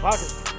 pocket.